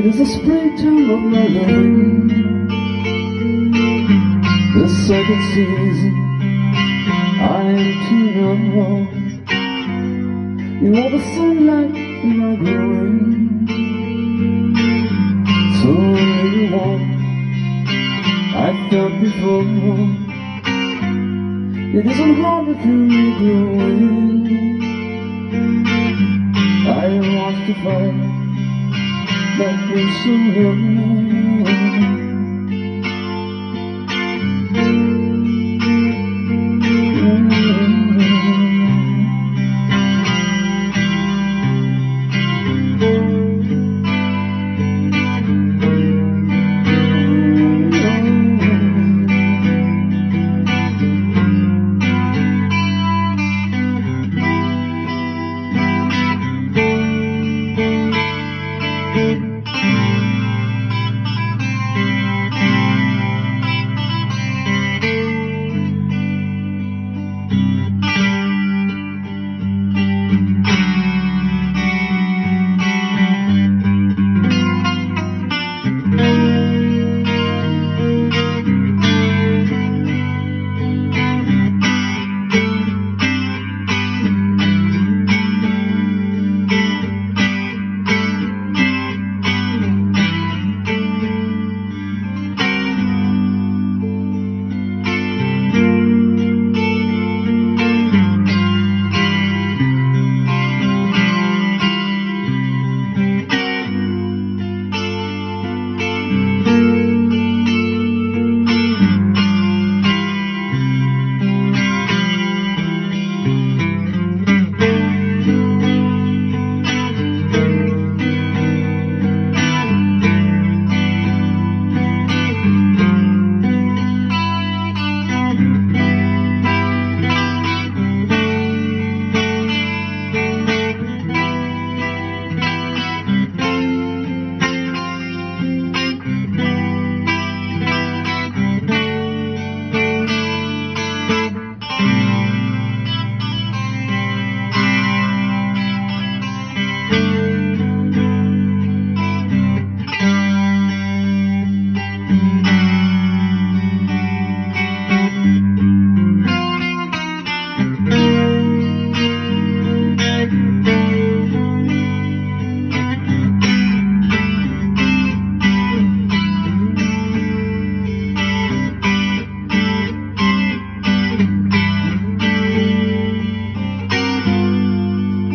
It is the springtime of my loving The second season I am to know You are the sunlight in my growing So you want I felt before It isn't hard to feel me growing I want to find that we so young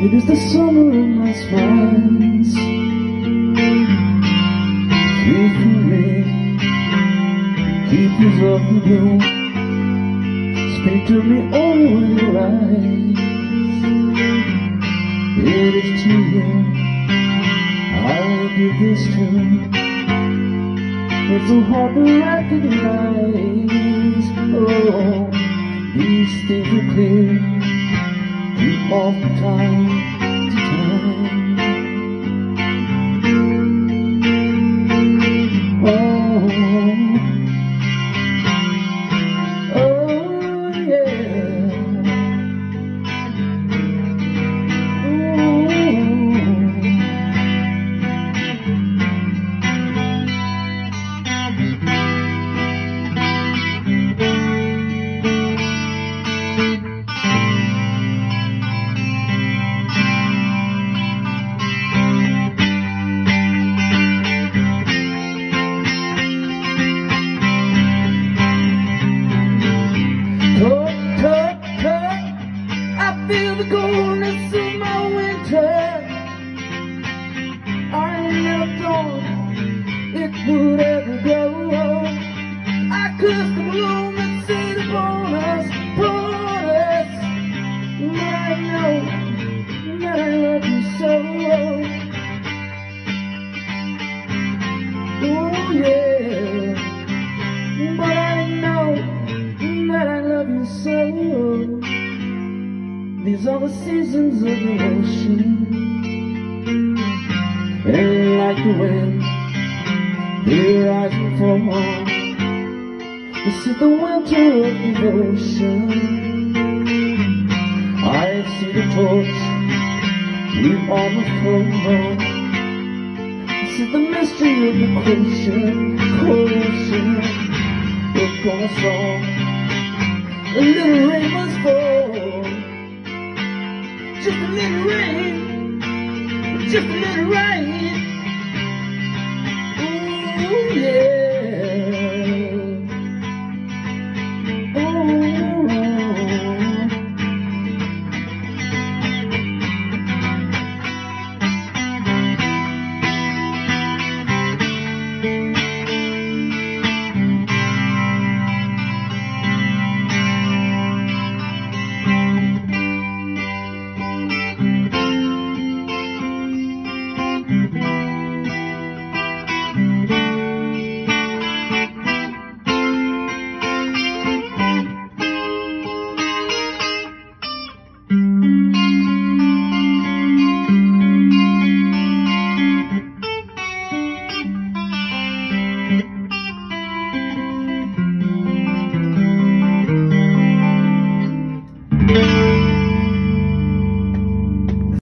It is the summer of my smiles Free from me Keepers of the blue Speak to me only with your eyes. It is to you I'll give this to It's so hard to recognize. Oh, these things are clear. All the time These are the the seasons of devotion, and like the wind, they rise and fall. This is the winter of devotion. I see the torch, we on the floor. This is the mystery of the quotient, quotient. We're gonna song. A little rain must fall. Just a little rain. Just a little rain. Ooh, yeah.